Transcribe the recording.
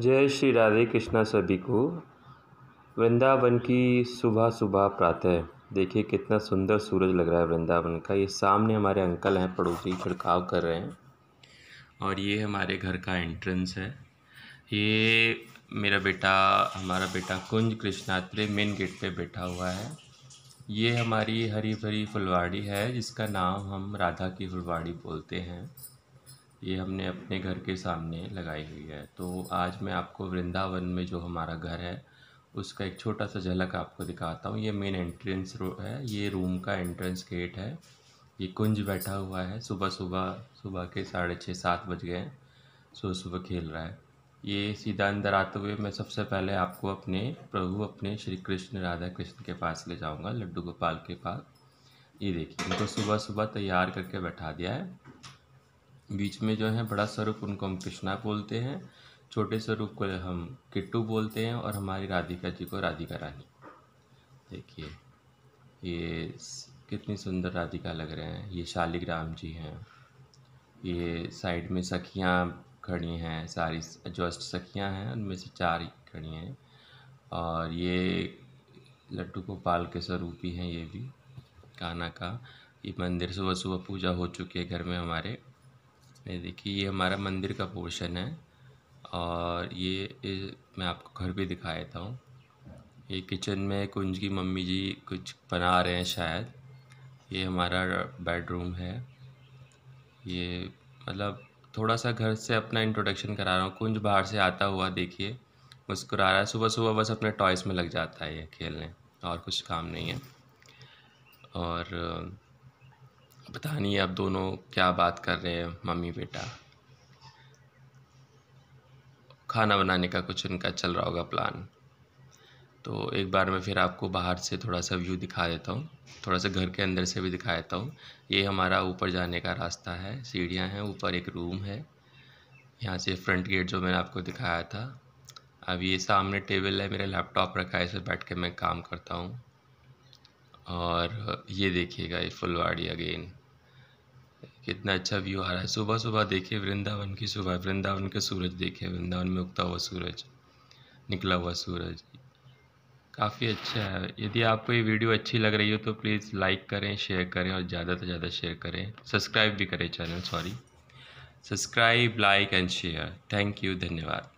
जय श्री राधे कृष्णा सभी को। वृंदावन की सुबह सुबह प्रातः। देखिए कितना सुंदर सूरज लग रहा है वृंदावन का। ये सामने हमारे अंकल हैं, पड़ोसी छिड़काव कर रहे हैं। और ये हमारे घर का एंट्रेंस है। ये मेरा बेटा, हमारा बेटा कुंज कृष्णात्रे मेन गेट पे बैठा हुआ है। ये हमारी हरी भरी फुलवाड़ी है, जिसका नाम हम राधा की फुलवाड़ी बोलते हैं। ये हमने अपने घर के सामने लगाई हुई है। तो आज मैं आपको वृंदावन में जो हमारा घर है, उसका एक छोटा सा झलक आपको दिखाता हूँ। ये मेन एंट्रेंस है। ये रूम का एंट्रेंस गेट है। ये कुंज बैठा हुआ है। सुबह सुबह सुबह के साढ़े छः सात बज गए हैं। सुबह सुबह खेल रहा है। ये सीधा अंदर आते हुए मैं सबसे पहले आपको अपने प्रभु, अपने श्री कृष्ण, राधा कृष्ण के पास ले जाऊँगा, लड्डू गोपाल के पास। ये देखिए इनको सुबह सुबह तैयार करके बैठा दिया है। बीच में जो है बड़ा स्वरूप उनको हम कृष्णा बोलते हैं, छोटे स्वरूप को हम किट्टू बोलते हैं और हमारी राधिका जी को राधिका रानी। देखिए, ये कितनी सुंदर राधिका लग रहे हैं। ये शालिग्राम जी हैं। ये साइड में सखियाँ खड़ी हैं, सारी जो अष्ट सखियाँ हैं, उनमें से चार खड़ी हैं। और ये लड्डू गोपाल के स्वरूप ही हैं ये भी काना का। ये मंदिर सुबह सुबह पूजा हो चुकी है घर में हमारे। ये देखिए ये हमारा मंदिर का पोर्शन है और ये, मैं आपको घर भी दिखा देता हूँ। ये किचन में कुंज की मम्मी जी कुछ बना रहे हैं शायद। ये हमारा बेडरूम है। ये मतलब थोड़ा सा घर से अपना इंट्रोडक्शन करा रहा हूँ। कुंज बाहर से आता हुआ देखिए मुस्कुरा रहा है। सुबह सुबह बस अपने टॉयस में लग जाता है ये खेलने और कुछ काम नहीं है। और पता नहीं अब दोनों क्या बात कर रहे हैं, मम्मी, बेटा। खाना बनाने का कुछ उनका चल रहा होगा प्लान तो एक बार मैं फिर आपको बाहर से थोड़ा सा व्यू दिखा देता हूँ, थोड़ा सा घर के अंदर से भी दिखा देता हूँ। ये हमारा ऊपर जाने का रास्ता है, सीढ़ियाँ हैं, ऊपर एक रूम है। यहाँ से फ्रंट गेट जो मैंने आपको दिखाया था। अब ये सामने टेबल है, मेरा लैपटॉप रखा है, इस पर बैठ के मैं काम करता हूँ। और ये देखिएगा, ये फुलवाड़ी अगेन कितना अच्छा व्यू आ रहा है। सुबह सुबह देखिए वृंदावन की सुबह, वृंदावन का सूरज देखिए, वृंदावन में उगता हुआ सूरज, निकला हुआ सूरज। काफ़ी अच्छा है। यदि आपको ये वीडियो अच्छी लग रही हो तो प्लीज़ लाइक करें शेयर करें और ज़्यादा से ज़्यादा शेयर करें। सब्सक्राइब भी करें channel sorry subscribe like and share thank you धन्यवाद।